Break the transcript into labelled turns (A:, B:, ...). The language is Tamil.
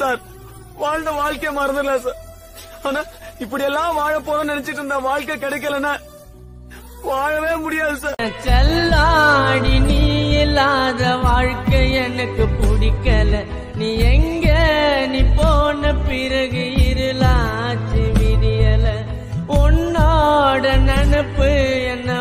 A: சார் வாழ்ந்த வாழ்க்கைய மறந்துடல சார். ஆனா இப்படி எல்லாம் வாழ போறோம்னு நினைச்சிட்டு இருந்த வாழ்க்கை கிடைக்கலன்னா வாழவே முடியாது சார்.
B: செல்லாடி நீ இல்லாத வாழ்க்கை எனக்கு பிடிக்கல. நீ எங்க நீ போன பிறகு இருளாச்சு விடியல. உன்னோட நினப்பு என்ன